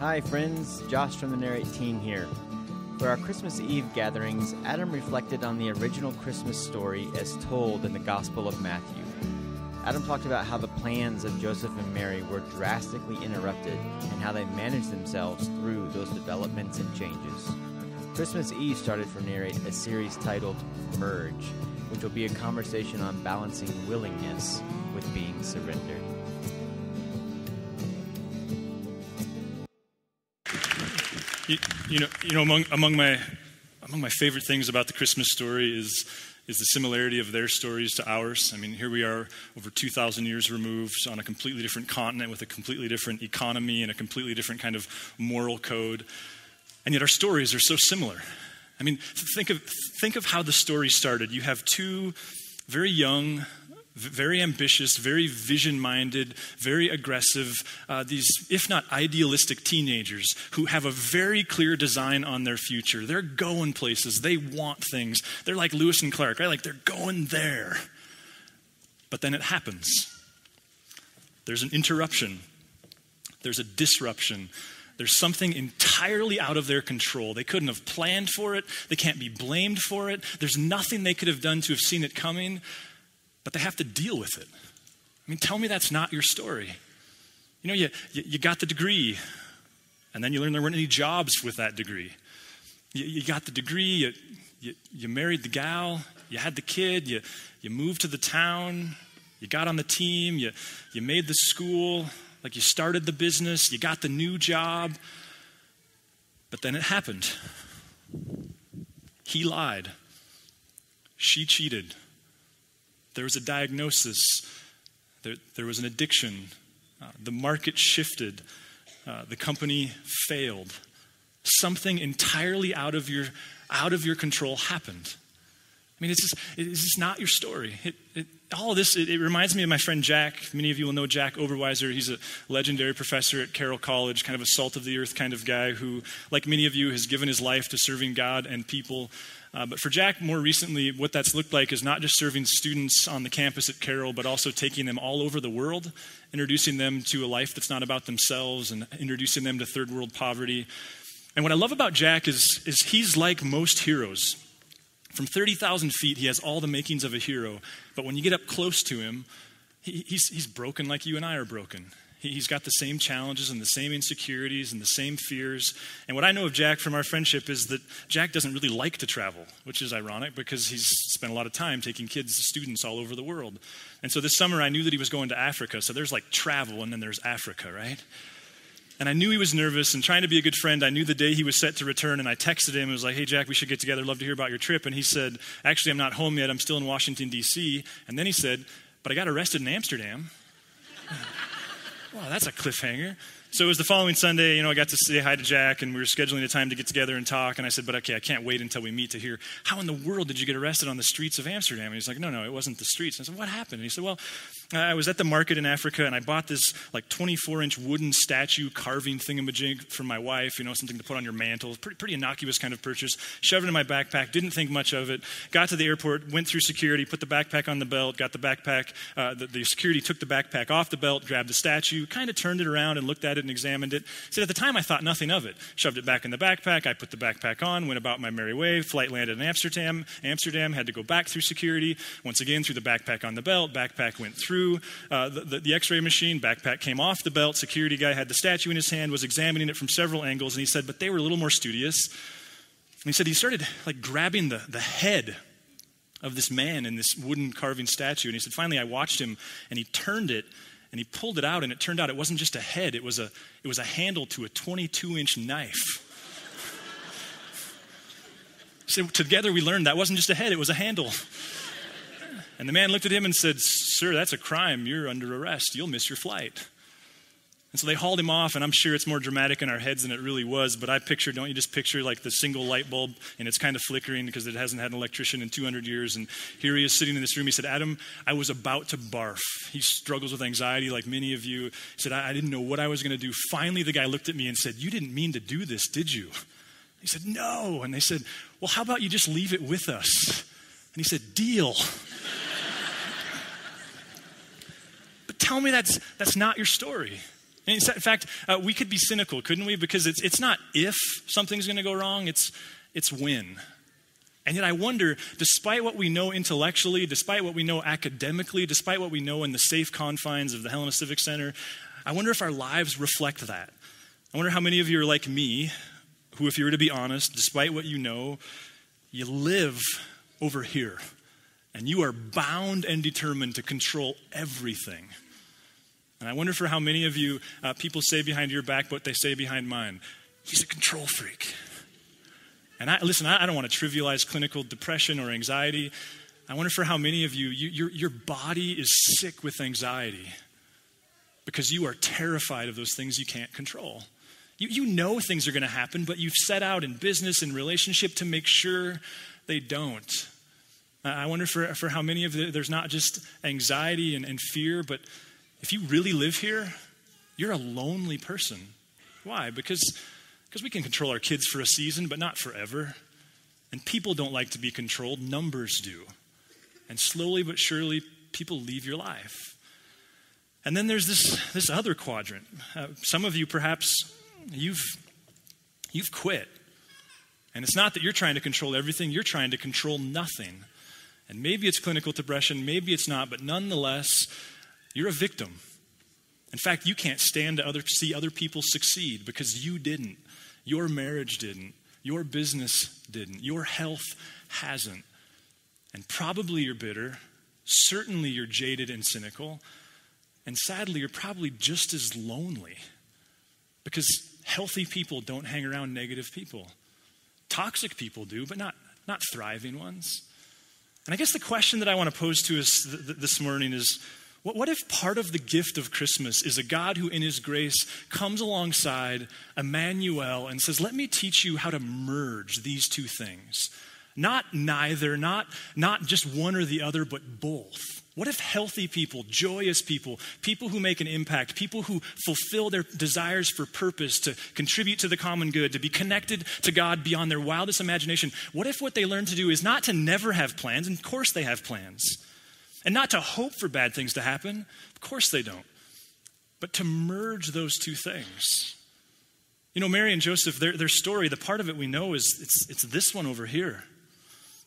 Hi, friends. Josh from the Narrate team here. For our Christmas Eve gatherings, Adam reflected on the original Christmas story as told in the Gospel of Matthew. Adam talked about how the plans of Joseph and Mary were drastically interrupted and how they managed themselves through those developments and changes. Christmas Eve started for Narrate a series titled Merge, which will be a conversation on balancing willingness with being surrendered. You, know, you know, among, among my among my favorite things about the Christmas story is is the similarity of their stories to ours. I mean, here we are over 2,000 years removed on a completely different continent with a completely different economy and a completely different kind of moral code. And yet our stories are so similar. I mean, think of, think of how the story started. You have two very young, very ambitious, very vision minded, very aggressive, uh, these, if not idealistic teenagers who have a very clear design on their future. They're going places, they want things. They're like Lewis and Clark, right? Like they're going there. But then it happens. There's an interruption, there's a disruption. There's something entirely out of their control. They couldn't have planned for it. They can't be blamed for it. There's nothing they could have done to have seen it coming but they have to deal with it. I mean, tell me that's not your story. You know, you, you, got the degree, and then you learned there weren't any jobs with that degree. You, you got the degree, you, you, you married the gal, you had the kid, you, you moved to the town, you got on the team, you, you made the school, like you started the business, you got the new job. But then it happened. He lied. She cheated. There was a diagnosis, there, there was an addiction, uh, the market shifted, uh, the company failed. Something entirely out of your, out of your control happened. I mean, it's just, it's just not your story. It, it, all this, it, it, reminds me of my friend Jack. Many of you will know Jack Oberweiser. He's a legendary professor at Carroll College, kind of a salt of the earth kind of guy who, like many of you, has given his life to serving God and people. Uh, but for Jack, more recently, what that's looked like is not just serving students on the campus at Carroll, but also taking them all over the world, introducing them to a life that's not about themselves, and introducing them to third world poverty. And what I love about Jack is, is he's like most heroes. From 30,000 feet, he has all the makings of a hero. But when you get up close to him, he, he's, he's broken like you and I are broken. He's got the same challenges and the same insecurities and the same fears. And what I know of Jack from our friendship is that Jack doesn't really like to travel, which is ironic because he's spent a lot of time taking kids, students all over the world. And so this summer I knew that he was going to Africa. So there's like travel and then there's Africa, right? And I knew he was nervous and trying to be a good friend. I knew the day he was set to return, and I texted him. and was like, hey, Jack, we should get together. Love to hear about your trip. And he said, actually, I'm not home yet. I'm still in Washington, D.C. And then he said, but I got arrested in Amsterdam. Wow, that's a cliffhanger. So it was the following Sunday, you know, I got to say hi to Jack and we were scheduling a time to get together and talk. And I said, but okay, I can't wait until we meet to hear how in the world did you get arrested on the streets of Amsterdam? And he's like, no, no, it wasn't the streets. And I said, what happened? And he said, well, I was at the market in Africa and I bought this like 24 inch wooden statue carving thingamajig for my wife, you know, something to put on your mantle. Pretty, pretty innocuous kind of purchase. Shoved it in my backpack, didn't think much of it. Got to the airport, went through security, put the backpack on the belt, got the backpack. Uh, the, the security took the backpack off the belt, grabbed the statue, kind of turned it around and looked at it and examined it. Said at the time I thought nothing of it. Shoved it back in the backpack. I put the backpack on, went about my merry way. Flight landed in Amsterdam. Amsterdam had to go back through security. Once again, through the backpack on the belt. Backpack went through uh, the, the, the X-ray machine. Backpack came off the belt. Security guy had the statue in his hand, was examining it from several angles, and he said, but they were a little more studious. And he said he started like grabbing the, the head of this man in this wooden carving statue. And he said, finally, I watched him, and he turned it and he pulled it out and it turned out it wasn't just a head it was a it was a handle to a 22 inch knife. So together we learned that wasn't just a head it was a handle. And the man looked at him and said sir that's a crime. You're under arrest. You'll miss your flight and so they hauled him off, and I'm sure it's more dramatic in our heads than it really was. But I picture, don't you just picture like the single light bulb, and it's kind of flickering because it hasn't had an electrician in 200 years. And here he is sitting in this room. He said, Adam, I was about to barf. He struggles with anxiety like many of you. He said, I, I didn't know what I was going to do. Finally, the guy looked at me and said, You didn't mean to do this, did you? He said, No. And they said, Well, how about you just leave it with us? And he said, Deal. but tell me that's, that's not your story. In fact, uh, we could be cynical, couldn't we? Because it's, it's not if something's going to go wrong, it's, it's when. And yet, I wonder, despite what we know intellectually, despite what we know academically, despite what we know in the safe confines of the Helena Civic Center, I wonder if our lives reflect that. I wonder how many of you are like me, who, if you were to be honest, despite what you know, you live over here. And you are bound and determined to control everything. And I wonder for how many of you uh, people say behind your back what they say behind mine. He's a control freak. And I, listen, I, I don't want to trivialize clinical depression or anxiety. I wonder for how many of you, you your, your body is sick with anxiety because you are terrified of those things you can't control. You, you know things are going to happen, but you've set out in business and relationship to make sure they don't. I wonder for, for how many of the, there's not just anxiety and, and fear, but if you really live here, you're a lonely person. Why? Because because we can control our kids for a season, but not forever. And people don't like to be controlled, numbers do. And slowly but surely, people leave your life. And then there's this, this other quadrant. Uh, some of you, perhaps, you've, you've quit. And it's not that you're trying to control everything, you're trying to control nothing. And maybe it's clinical depression, maybe it's not, but nonetheless, you're a victim. In fact, you can't stand to other, see other people succeed because you didn't. Your marriage didn't. Your business didn't. Your health hasn't. And probably you're bitter. Certainly you're jaded and cynical. And sadly, you're probably just as lonely because healthy people don't hang around negative people. Toxic people do, but not, not thriving ones. And I guess the question that I want to pose to us th- th- this morning is what, if part of the gift of Christmas is a God who, in his grace, comes alongside Emmanuel and says, Let me teach you how to merge these two things? Not neither, not, not just one or the other, but both. What if healthy people, joyous people, people who make an impact, people who fulfill their desires for purpose, to contribute to the common good, to be connected to God beyond their wildest imagination, what if what they learn to do is not to never have plans? And of course they have plans and not to hope for bad things to happen. Of course they don't. But to merge those two things. You know, Mary and Joseph, their, their story, the part of it we know is it's, it's this one over here.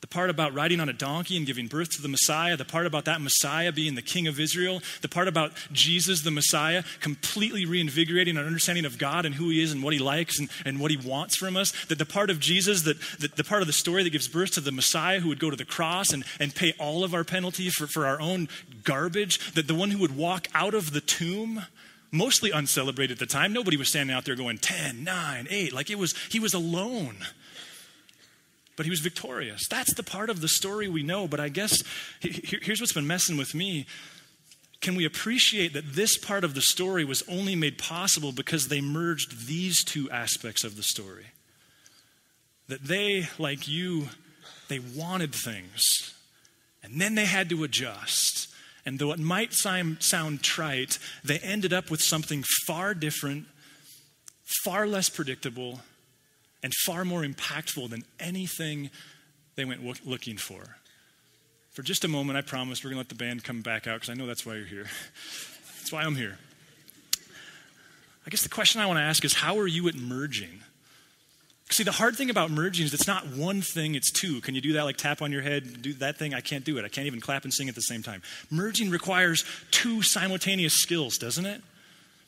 The part about riding on a donkey and giving birth to the Messiah, the part about that Messiah being the King of Israel, the part about Jesus, the Messiah, completely reinvigorating our understanding of God and who He is and what He likes and, and what He wants from us. That the part of Jesus, that, that the part of the story that gives birth to the Messiah who would go to the cross and, and pay all of our penalty for, for our own garbage, that the one who would walk out of the tomb mostly uncelebrated at the time. Nobody was standing out there going 10, 9, 8. Like it was, he was alone but he was victorious. That's the part of the story we know. But I guess here's what's been messing with me. Can we appreciate that this part of the story was only made possible because they merged these two aspects of the story? That they, like you, they wanted things, and then they had to adjust. And though it might sound trite, they ended up with something far different, far less predictable, and far more impactful than anything they went looking for. For just a moment, I promise we're going to let the band come back out because I know that's why you're here. that's why I'm here. I guess the question I want to ask is how are you at merging? See, the hard thing about merging is it's not one thing, it's two. Can you do that, like tap on your head, do that thing? I can't do it. I can't even clap and sing at the same time. Merging requires two simultaneous skills, doesn't it?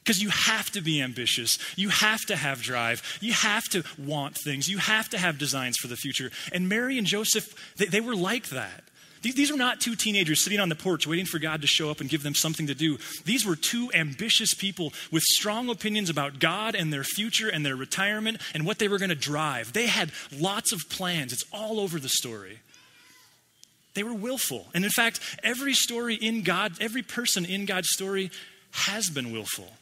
Because you have to be ambitious. You have to have drive. You have to want things. You have to have designs for the future. And Mary and Joseph, they, they were like that. These are not two teenagers sitting on the porch waiting for God to show up and give them something to do. These were two ambitious people with strong opinions about God and their future and their retirement and what they were going to drive. They had lots of plans. It's all over the story. They were willful. And in fact, every story in God, every person in God's story has been willful.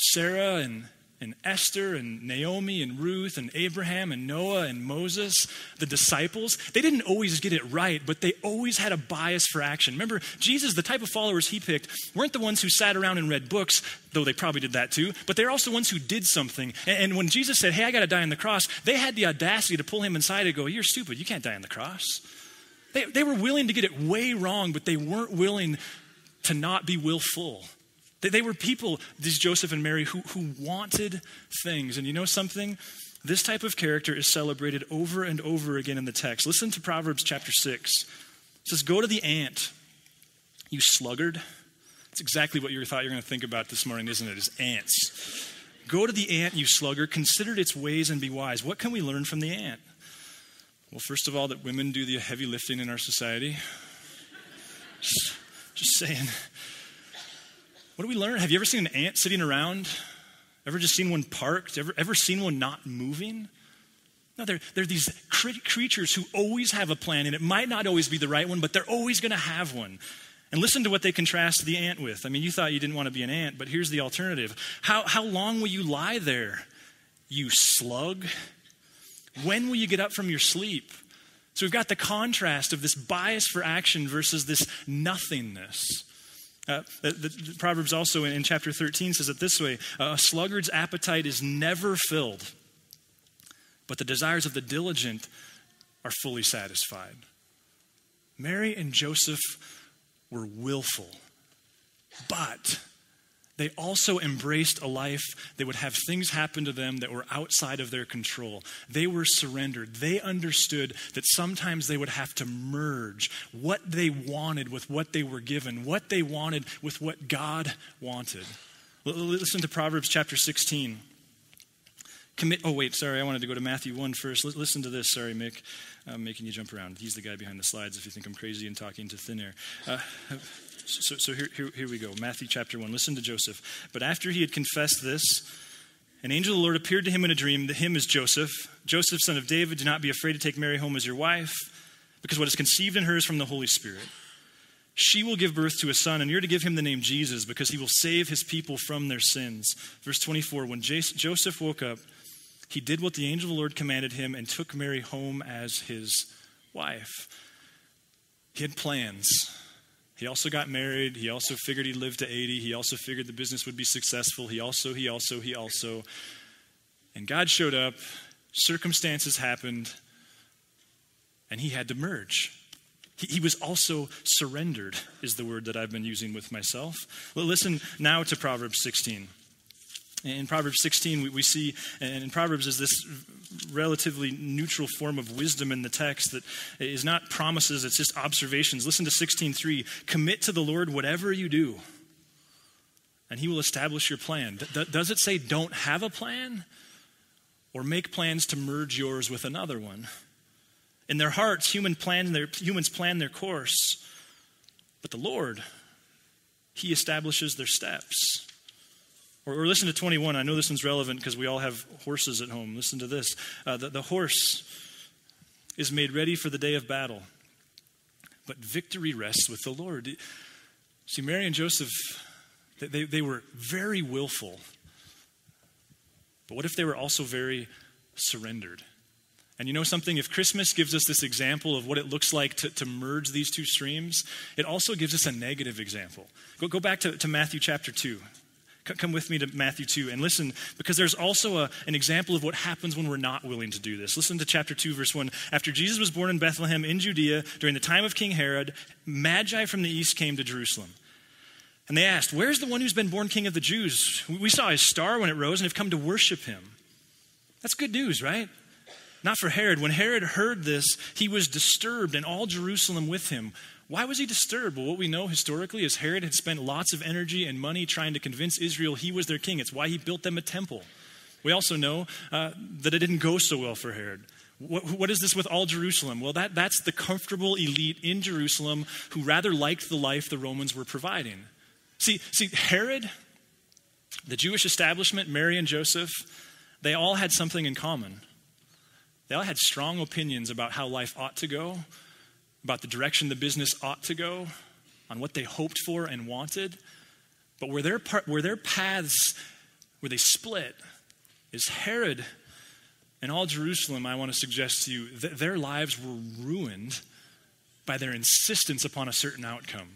Sarah and, and Esther and Naomi and Ruth and Abraham and Noah and Moses, the disciples, they didn't always get it right, but they always had a bias for action. Remember, Jesus, the type of followers he picked, weren't the ones who sat around and read books, though they probably did that too, but they're also the ones who did something. And, and when Jesus said, Hey, I got to die on the cross, they had the audacity to pull him inside and go, You're stupid. You can't die on the cross. They, they were willing to get it way wrong, but they weren't willing to not be willful. They, were people, these Joseph and Mary, who, who wanted things. And you know something? This type of character is celebrated over and over again in the text. Listen to Proverbs chapter 6. It says, Go to the ant, you sluggard. That's exactly what you thought you were going to think about this morning, isn't it? Is ants. Go to the ant, you sluggard, consider its ways and be wise. What can we learn from the ant? Well, first of all, that women do the heavy lifting in our society. Just, just saying. What do we learn? Have you ever seen an ant sitting around? Ever just seen one parked? Ever, ever seen one not moving? No, they're, they're these creatures who always have a plan, and it might not always be the right one, but they're always going to have one. And listen to what they contrast the ant with. I mean, you thought you didn't want to be an ant, but here's the alternative. How, how long will you lie there, you slug? When will you get up from your sleep? So we've got the contrast of this bias for action versus this nothingness. Uh, the, the, Proverbs also in, in, chapter 13 says it this way A sluggard's appetite is never filled, but the desires of the diligent are fully satisfied. Mary and Joseph were willful, but they also embraced a life that would have things happen to them that were outside of their control. They were surrendered. They understood that sometimes they would have to merge what they wanted with what they were given, what they wanted with what God wanted. Listen to Proverbs chapter 16. Commit, oh, wait, sorry, I wanted to go to Matthew 1 first. listen to this. Sorry, Mick. I'm making you jump around. He's the guy behind the slides if you think I'm crazy and talking to thin air. Uh, so, so here, here, here we go. Matthew chapter 1. Listen to Joseph. But after he had confessed this, an angel of the Lord appeared to him in a dream. The him is Joseph. Joseph, son of David, do not be afraid to take Mary home as your wife, because what is conceived in her is from the Holy Spirit. She will give birth to a son, and you're to give him the name Jesus, because he will save his people from their sins. Verse 24 When Joseph woke up, he did what the angel of the Lord commanded him and took Mary home as his wife. He had plans. He also got married. He also figured he'd live to 80. He also figured the business would be successful. He also, he also, he also. And God showed up, circumstances happened, and he had to merge. He, was also surrendered, is the word that I've been using with myself. Well, listen now to Proverbs 16. In Proverbs 16, we, we see, and in Proverbs is this relatively neutral form of wisdom in the text that is not promises, it's just observations. Listen to 16.3. Commit to the Lord whatever you do, and he will establish your plan. does it say don't have a plan? Or make plans to merge yours with another one? In their hearts, human plan their, humans plan their course, but the Lord, he establishes their steps. Or, or, listen to 21. I know this one's relevant because we all have horses at home. Listen to this. Uh, the, the horse is made ready for the day of battle, but victory rests with the Lord. See, Mary and Joseph, they, they were very willful. But what if they were also very surrendered? And you know something? If Christmas gives us this example of what it looks like to, to merge these two streams, it also gives us a negative example. Go, go back to, to Matthew chapter 2. Come with me to Matthew 2 and listen, because there's also a, an example of what happens when we're not willing to do this. Listen to chapter 2, verse 1. After Jesus was born in Bethlehem in Judea during the time of King Herod, Magi from the east came to Jerusalem. And they asked, Where's the one who's been born king of the Jews? We saw his star when it rose and have come to worship him. That's good news, right? Not for Herod. When Herod heard this, he was disturbed, and all Jerusalem with him. Why was he disturbed? Well, what we know historically is Herod had spent lots of energy and money trying to convince Israel he was their king. It's why he built them a temple. We also know uh, that it didn't go so well for Herod. What, what is this with all Jerusalem? Well, that, that's the comfortable elite in Jerusalem who rather liked the life the Romans were providing. See, see, Herod, the Jewish establishment, Mary and Joseph, they all had something in common. They all had strong opinions about how life ought to go, about the direction the business ought to go, on what they hoped for and wanted. But where their, part, where their paths, where they split, is Herod and all Jerusalem, I want to suggest to you, that their lives were ruined by their insistence upon a certain outcome.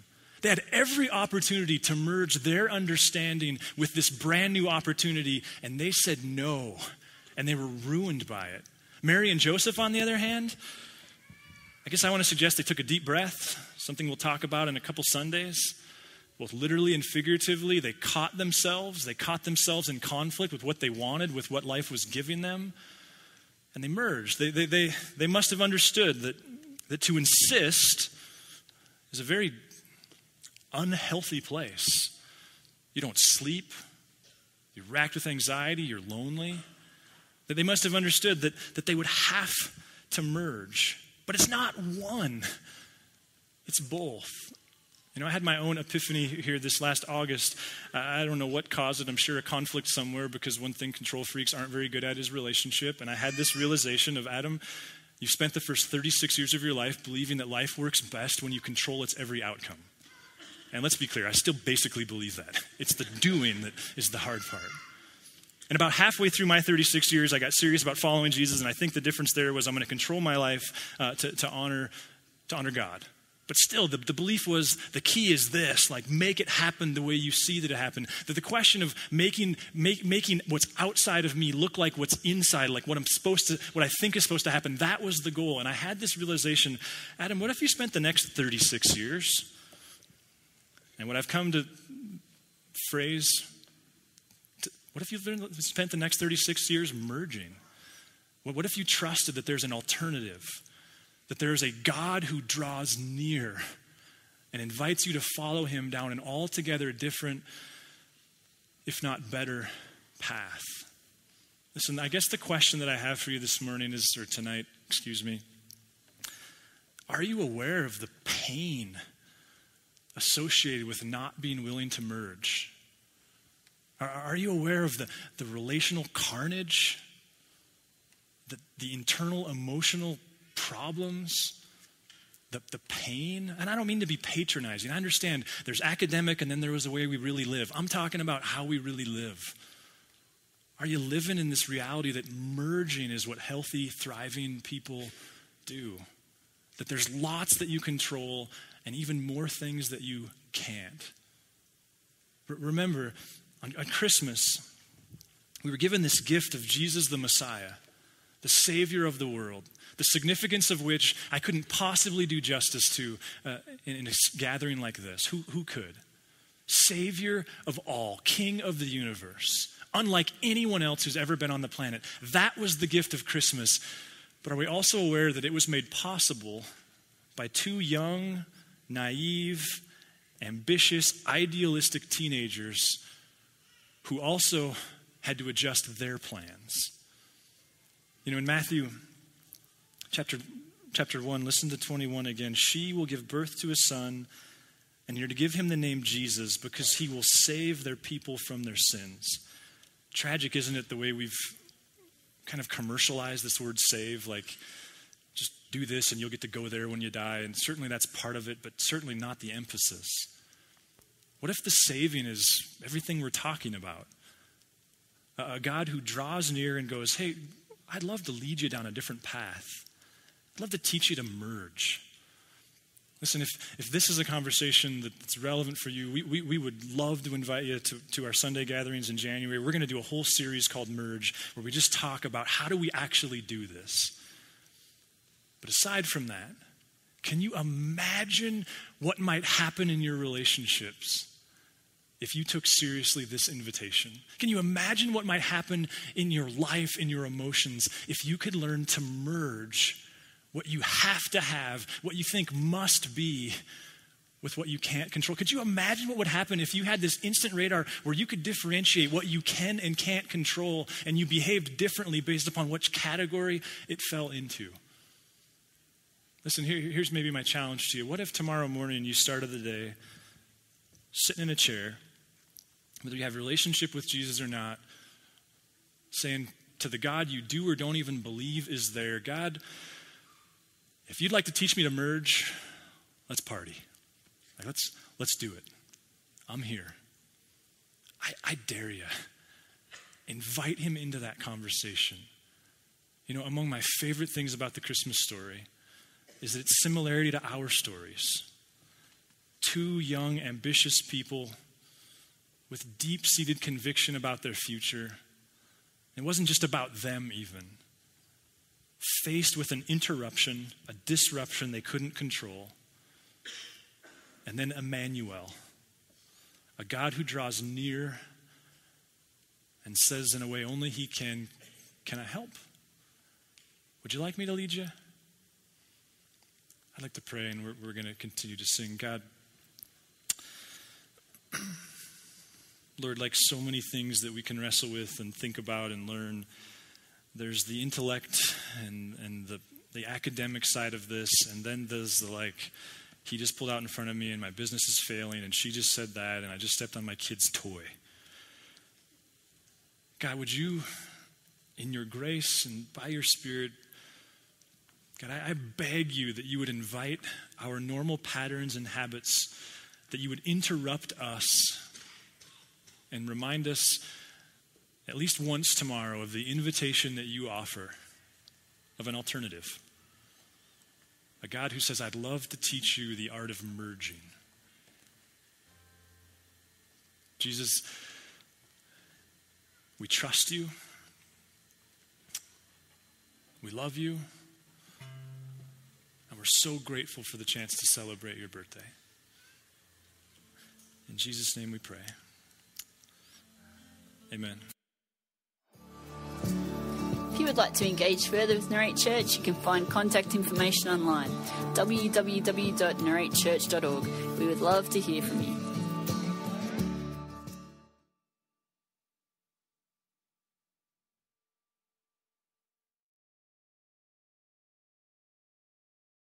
They had every opportunity to merge their understanding with this brand new opportunity, and they said no, and they were ruined by it. Mary and Joseph, on the other hand, guess I want to suggest they took a deep breath, something we'll talk about in a couple Sundays. both literally and figuratively. They caught themselves. They caught themselves in conflict with what they wanted, with what life was giving them. And they merged. They, they, they, they must have understood that, that to insist is a very unhealthy place. You don't sleep, you're racked with anxiety, you're lonely. That they must have understood that, that they would have to merge. But it's not one, it's both. You know, I had my own epiphany here this last August. I don't know what caused it. I'm sure a conflict somewhere because one thing control freaks aren't very good at is relationship. And I had this realization of Adam, you spent the first 36 years of your life believing that life works best when you control its every outcome. And let's be clear, I still basically believe that. It's the doing that is the hard part. And about halfway through my 36 years, I got serious about following Jesus, and I think the difference there was I'm going to control my life uh, to, to, honor, to honor God. But still, the, the belief was the key is this like, make it happen the way you see that it happened. That the question of making, make, making what's outside of me look like what's inside, like what I'm supposed to, what I think is supposed to happen, that was the goal. And I had this realization Adam, what if you spent the next 36 years? And what I've come to phrase, what if you spent the next 36 years merging? What if you trusted that there's an alternative? that there is a God who draws near and invites you to follow him down an altogether different, if not better, path. Listen, I guess the question that I have for you this morning is, or tonight, excuse me, are you aware of the pain associated with not being willing to merge? Are, are you aware of the, the relational carnage, the, the internal emotional problems, the, the pain. And I don't mean to be patronizing. I understand there's academic and then there was a way we really live. I'm talking about how we really live. Are you living in this reality that merging is what healthy, thriving people do? That there's lots that you control and even more things that you can't. remember, on, Christmas, we were given this gift of Jesus the Messiah, the Savior of the world the significance of which I couldn't possibly do justice to uh, in, in a gathering like this. Who, who could? Savior of all, King of the universe, unlike anyone else who's ever been on the planet. That was the gift of Christmas. But are we also aware that it was made possible by two young, naive, ambitious, idealistic teenagers who also had to adjust their plans? You know, in Matthew chapter, chapter 1, listen to 21 again. She will give birth to a son, and you're to give him the name Jesus because he will save their people from their sins. Tragic, isn't it, the way we've kind of commercialized this word save? Like, just do this and you'll get to go there when you die. And certainly that's part of it, but certainly not the emphasis. What if the saving is everything we're talking about? A God who draws near and goes, Hey, I'd love to lead you down a different path. I'd love to teach you to merge. Listen, if, if this is a conversation that's relevant for you, we, we, we would love to invite you to, to our Sunday gatherings in January. We're going to do a whole series called Merge, where we just talk about how do we actually do this. But aside from that, can you imagine what might happen in your relationships if you took seriously this invitation? Can you imagine what might happen in your life, in your emotions, if you could learn to merge what you have to have, what you think must be, with what you can't control. Could you imagine what would happen if you had this instant radar where you could differentiate what you can and can't control and you behaved differently based upon which category it fell into? Listen, here, here's maybe my challenge to you. What if tomorrow morning you started the day sitting in a chair, whether you have a relationship with Jesus or not, saying to the God you do or don't even believe is there, God, if you'd like to teach me to merge, let's party. Like, let's, let's do it. I'm here. I, I dare you. Invite him into that conversation. You know, among my favorite things about the Christmas story is that its similarity to our stories. Two young, ambitious people with deep seated conviction about their future. It wasn't just about them, even faced with an interruption, a disruption they couldn't control. And then Emmanuel, a God who draws near and says in a way only He can, Can I help? Would you like me to lead you? I'd like to pray, and we're, we're going to continue to sing. God, Lord, like so many things that we can wrestle with and think about and learn, there's the intellect and, and the, the academic side of this, and then there's the like, he just pulled out in front of me and my business is failing, and she just said that, and I just stepped on my kid's toy. God, would you, in your grace and by your Spirit, God, I, I beg you that you would invite our normal patterns and habits, that you would interrupt us and remind us at least once tomorrow of the invitation that you offer of an alternative. A God who says, I'd love to teach you the art of merging. Jesus, we trust you. We love you. And we're so grateful for the chance to celebrate your birthday. In Jesus' name we pray. Amen. If you would like to engage further with Narrate Church, you can find contact information online www.narratechurch.org. We would love to hear from you.